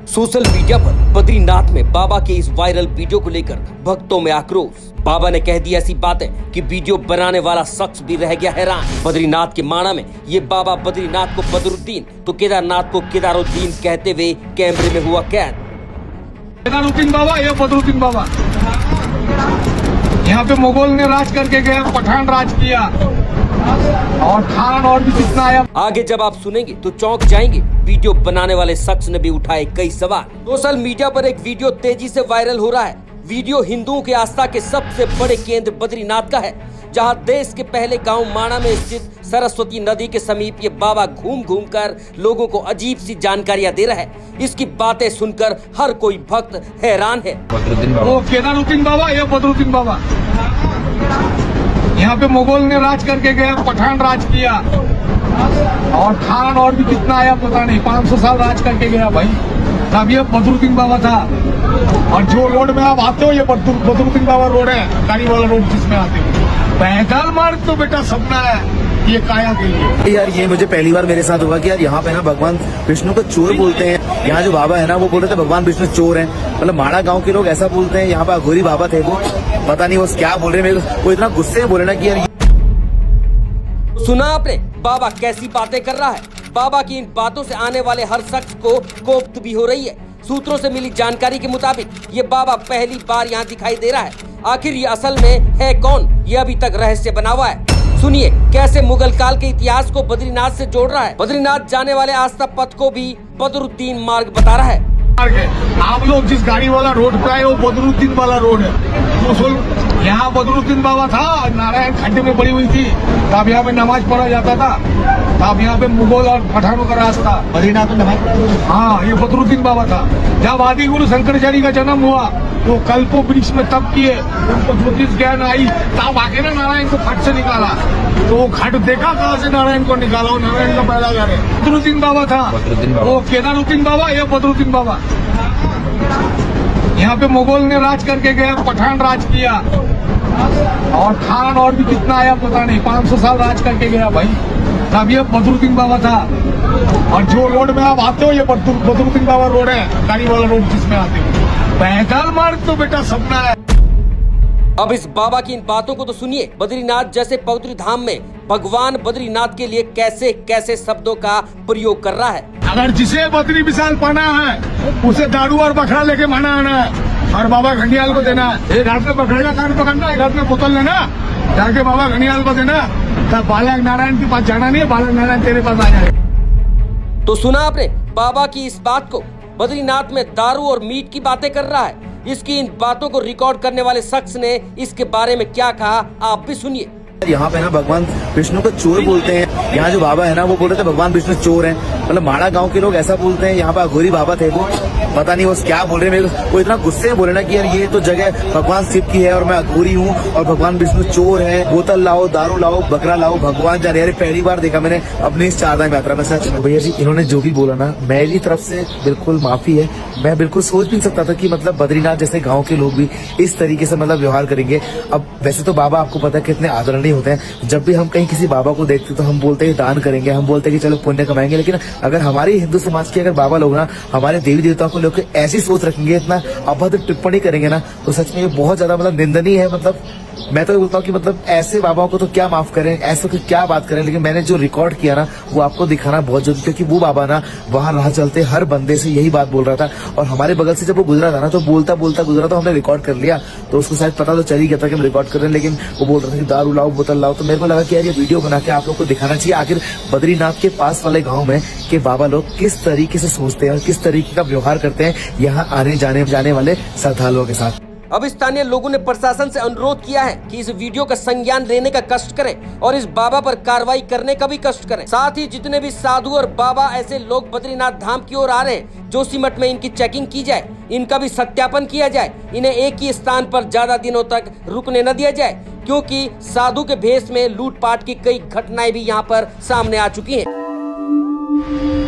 Social media पर बद्रीनाथ में बाबा के इस वायरल वीडियो को लेकर भक्तों में आक्रोश। बाबा ने कह दिया ऐसी बातें कि वीडियो बनाने वाला शख्स भी रह गया हैरान। बद्रीनाथ के माना में ये बाबा बद्रीनाथ को बदरुद्दीन तो केदारनाथ को केदारुद्दीन कहते हुए कैमरे में हुआ कैद। केदारुद्दीन बाबा, ये बदरुद्दीन बाबा। यहाँ पे मुगल ने राज करके गया, पठान राज किया। और खान और भी कितना आया आगे जब आप सुनेंगे तो चौंक जाएँगे। वीडियो बनाने वाले शख्स ने भी उठाए कई सवाल। सोशल मीडिया पर एक वीडियो तेज़ी से वायरल हो रहा है। वीडियो हिंदुओं के आस्था के सबसे बड़े केंद्र बद्रीनाथ का है जहाँ देश के पहले गाँव माणा में स्थित सरस्वती नदी के समीप ये बाबा घूम घूम कर लोगों को अजीब सी जानकारियाँ दे रहा है। इसकी बातें सुनकर हर कोई भक्त हैरान है। वो केदारुद्दीन बाबा ये बदरुद्दीन बाबा। यहाँ पे मुगल ने राज करके गया, पठान राज किया। और खान और भी कितना आया पता नहीं 500 साल राज करके गया भाई। तब ये बदरुद्दीन बाबा था। और जो रोड में आप आते हो, ये बदरु- बदरुद्दीन बाबा रोड है गाड़ी वाला रोड जिसमें आते हो। पैदल मार्ग तो बेटा सपना है। ये काया के लिए। यार ये मुझे पहली बार मेरे साथ हुआ कि यार यहाँ पे ना भगवान विष्णु को चोर बोलते हैं। यहाँ जो बाबा है ना वो बोल रहे थे भगवान विष्णु चोर है। मतलब माड़ा गाँव के लोग ऐसा बोलते हैं यहाँ पे अघोरी बाबा थे वो। पता नहीं वो क्या बोल रहे मेरे को- वो इतना गुस्से में बोले ना कि यार सुना आपने? बाबा कैसी बातें कर रहा है? बाबा की इन बातों से आने वाले हर शख्स को कोफ्त भी हो रही है। सूत्रों से मिली जानकारी के मुताबिक ये बाबा पहली बार यहाँ दिखाई दे रहा है। आखिर ये असल में है कौन? ये अभी तक रहस्य बना हुआ है। सुनिए, कैसे मुगल काल के इतिहास को बद्रीनाथ से जोड़ रहा है? बद्रीनाथ जाने वाले आस्था पथ को भी बदरुद्दीन मार्ग बता रहा है। आप लोग जिस गाड़ी वाला रोड पे आए वो बदरुद्दीन वाला रोड है। यहाँ बदरुद्दीन बाबा था, नारायण खड्डे में पड़ी हुई थी, तब यहाँ पे नमाज़ पढ़ा जाता था। तब यहाँ पे मुगल और पठानों का राज था बद्रीनाथ में हाँ ये बदरुद्दीन बाबा था। जब आदि गुरु शंकराचार्य का जन्म हुआ तो कल्पो वृक्ष में तब किए उनको ज्योतिष ज्ञान आई तब आके ना नारायण को खट से निकाला। तो वो खट देखा कहाँ से नारायण को निकाला वो नारायण का पैदा करे बदरुद्दीन बाबा था। वो केदारुद्दीन बाबा ये बदरुद्दीन बाबा। यहाँ पे मुगल ने राज करके गया पठान राज किया। और खान और भी कितना आया पता नहीं 500 साल राज करके गया भाई। तब ये बदरुद्दीन बाबा था। और जो रोड में आप आते हो ये बदरु- बदरुद्दीन बाबा रोड है गाड़ी वाला रोड जिसमें आते हो। पैदल मार्ग तो बेटा सपना है। अब इस बाबा की इन बातों को तो सुनिए बद्रीनाथ जैसे पवित्र धाम में भगवान बद्रीनाथ के लिए कैसे कैसे शब्दों का प्रयोग कर रहा है। अगर जिसे बद्री विशाल पाना है उसे दारू और बखरा लेके माना आना है। और बाबा घंटियाल को देना है। एक हाथ में बखरे का कान पकड़ना एक हाथ में बोतल लेना जाके बाबा घंटियाल को देना बालक नारायण के पास जाना नहीं है बालक नारायण तेरे पास आ जाए तो सुना आपने, बाबा की इस बात को? बद्रीनाथ में दारू और मीट की बातें कर रहा है। इसकी इन बातों को रिकॉर्ड करने वाले शख्स ने इसके बारे में क्या कहा, आप भी सुनिए। यहाँ पे ना भगवान विष्णु को चोर बोलते हैं। यहाँ जो बाबा है ना, वो बोल रहे थे, भगवान विष्णु चोर है। मतलब माड़ा गाँव के लोग ऐसा बोलते हैं, यहाँ पे अघोरी बाबा थे वो। पता नहीं वो क्या बोल रहे हैं, मेरे वो इतना गुस्से में बोले ना कि यार ये तो जगह भगवान शिव की है और मैं अघोरी हूँ और भगवान विष्णु चोर है। बोतल लाओ, दारू लाओ, बकरा लाओ, भगवान जाने यार पहली बार देखा मैंने अपनी इस चारधाम यात्रा में, सच भैया जी, इन्होंने जो भी बोला ना मेरी तरफ़ से बिल्कुल माफ़ी है। मैं बिल्कुल सोच भी नहीं सकता था कि मतलब बद्रीनाथ जैसे गाँव के लोग भी इस तरीके से मतलब व्यवहार करेंगे। अब वैसे तो बाबा, आपको पता है कितने आदरणीय होते हैं। जब भी हम कहीं किसी बाबा को देखते तो हम बोलते हैं, दान करेंगे। हम बोलते हैं कि चलो, पुण्य कमाएँगे। लेकिन अगर हमारे हिंदू समाज के अगर बाबा लोग ना, हमारे देवी देवताओं को लोग ऐसी सोच रखेंगे, इतना अभद्र टिप्पणी करेंगे ना तो सच में ये बहुत ज़्यादा मतलब निंदनीय है मतलब मैं तो बोलता हूँ कि मतलब ऐसे बाबाओं को तो क्या माफ़ करें, ऐसे को क्या बात करें, लेकिन मैंने जो रिकॉर्ड किया ना, वो आपको दिखाना बहुत ज़रूरी क्योंकि वो बाबा ना वहाँ राह चलते हर बंदे से यही बात बोल रहा था और हमारे बगल से जब वो गुजरा था ना तो बोलता बोलता गुजरा तो हमने रिकॉर्ड कर लिया तो उसको शायद पता तो चल ही गया था कि हम रिकॉर्ड कर रहे हैं, लेकिन वो बोल रहा था कि दारू लाओ, बोतल लाओ तो मेरे को लगा कि यार ये वीडियो बना के आप लोग को दिखाना चाहिए। आखिर बद्रीनाथ के पास वाले गाँव में के बाबा लोग किस तरीके से सोचते हैं और किस तरीके का व्यवहार करते हैं, यहाँ आने जाने जाने वाले श्रद्धालुओं के साथ। अब स्थानीय लोगों ने प्रशासन से अनुरोध किया है कि इस वीडियो का संज्ञान लेने का कष्ट करें और इस बाबा पर कार्रवाई करने का भी कष्ट करें। साथ ही जितने भी साधु और बाबा ऐसे लोग बद्रीनाथ धाम की ओर आ रहे हैं जोशीमठ में इनकी चेकिंग की जाए, इनका भी सत्यापन किया जाए, इन्हें एक ही स्थान पर ज़्यादा दिनों तक रुकने न दिया जाए, क्योंकि साधु के भेष में लूटपाट की कई घटनाएँ भी यहाँ पर सामने आ चुकी हैं।